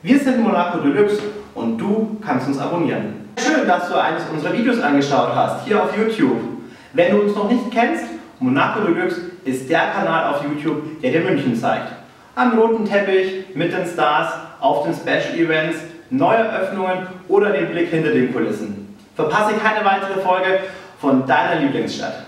Wir sind Monaco Deluxe und du kannst uns abonnieren. Schön, dass du eines unserer Videos angeschaut hast, hier auf YouTube. Wenn du uns noch nicht kennst, Monaco Deluxe ist der Kanal auf YouTube, der dir München zeigt. Am roten Teppich, mit den Stars, auf den Special Events, Neueröffnungen oder den Blick hinter den Kulissen. Verpasse keine weitere Folge von deiner Lieblingsstadt.